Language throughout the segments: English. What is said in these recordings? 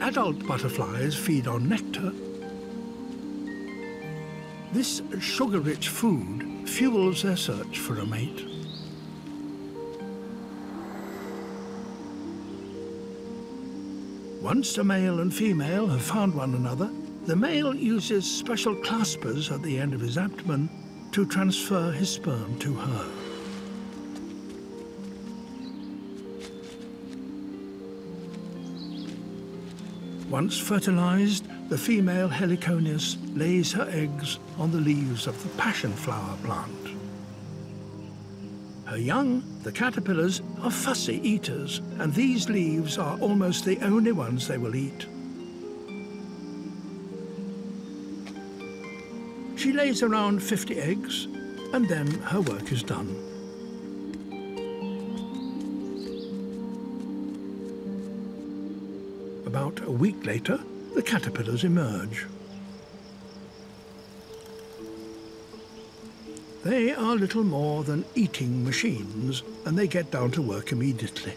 Adult butterflies feed on nectar. This sugar-rich food fuels their search for a mate. Once a male and female have found one another, the male uses special claspers at the end of his abdomen to transfer his sperm to her. Once fertilized, the female Heliconius lays her eggs on the leaves of the passion flower plant. Her young, the caterpillars, are fussy eaters, and these leaves are almost the only ones they will eat. She lays around 50 eggs, and then her work is done. About a week later, the caterpillars emerge. They are little more than eating machines, and they get down to work immediately.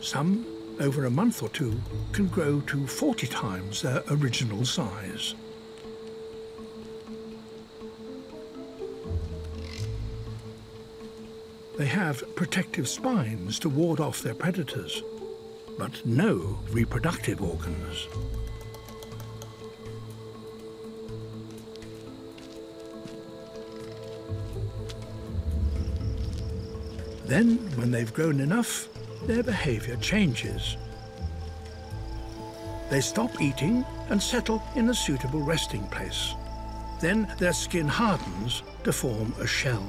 Some, over a month or two, can grow to 40 times their original size. They have protective spines to ward off their predators, but no reproductive organs. Then, when they've grown enough, their behavior changes. They stop eating and settle in a suitable resting place. Then their skin hardens to form a shell.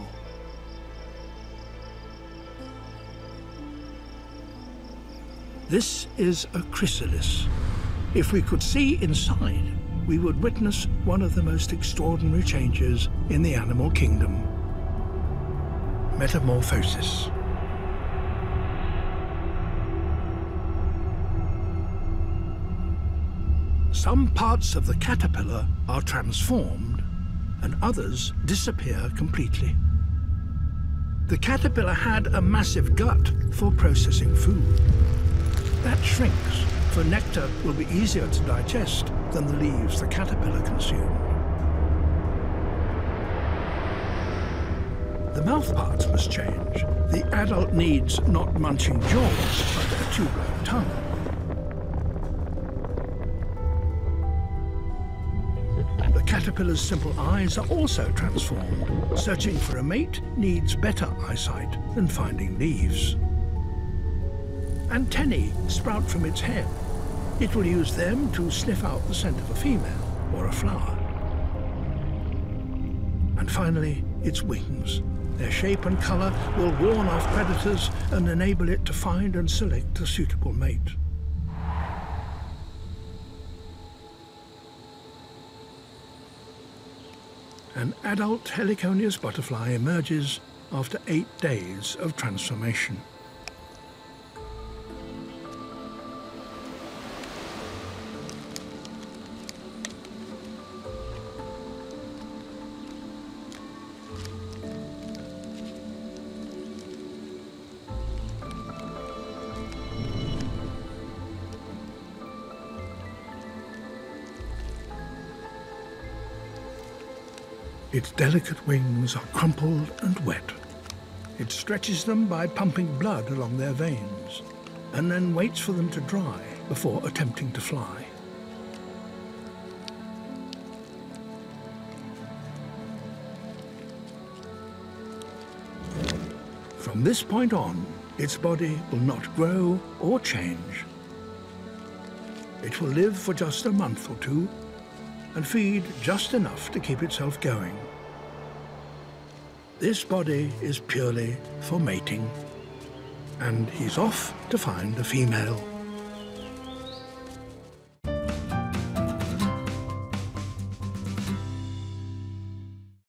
This is a chrysalis. If we could see inside, we would witness one of the most extraordinary changes in the animal kingdom metamorphosis. Some parts of the caterpillar are transformed and others disappear completely. The caterpillar had a massive gut for processing food. That shrinks, for nectar will be easier to digest than the leaves the caterpillar consumed. The mouth parts must change. The adult needs not munching jaws, but a tube-like tongue. The caterpillar's simple eyes are also transformed. Searching for a mate needs better eyesight than finding leaves. Antennae sprout from its head. It will use them to sniff out the scent of a female or a flower. And finally, its wings. Their shape and colour will warn off predators and enable it to find and select a suitable mate. An adult Heliconius butterfly emerges after eight days of transformation. Its delicate wings are crumpled and wet. It stretches them by pumping blood along their veins, and then waits for them to dry before attempting to fly. From this point on, its body will not grow or change. It will live for just a month or two and feed just enough to keep itself going. This body is purely for mating, and he's off to find a female.